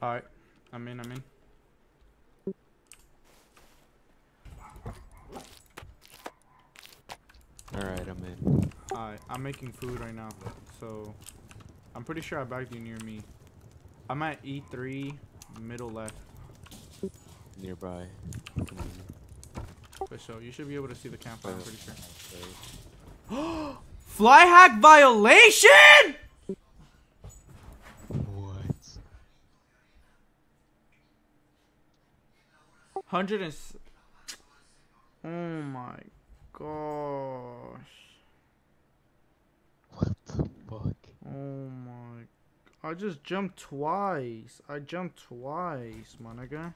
Alright. I'm in, I'm in. Alright, I'm in. Alright, I'm making food right now. So, I'm pretty sure I bagged you near me. I'm at E3, middle left. Nearby. For sure. You should be able to see the campfire, I'm pretty sure. Fly hack violation! 100 and... Oh my gosh. What the fuck? Oh my... I just jumped twice. I jumped twice, my nigga.